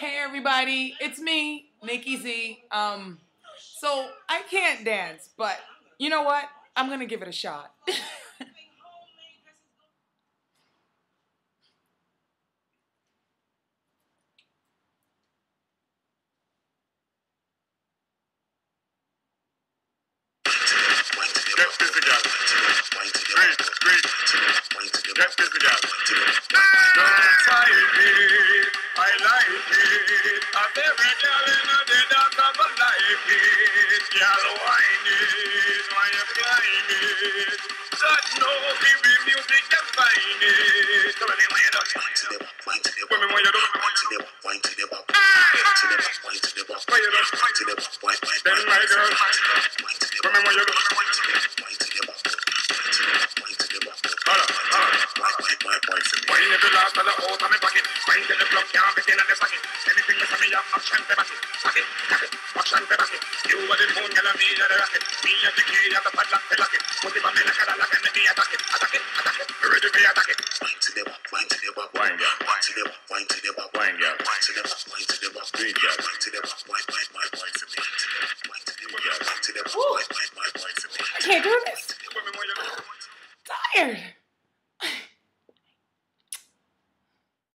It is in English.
Hey everybody, it's me, Nikki Z. Um, so I can't dance, but you know what? I'm gonna give it a shot. On. Wine every last dollar out of my Ready to attack it. Wine, girl. Wine, girl. Green, girl. Woo. I can't do this. Tired.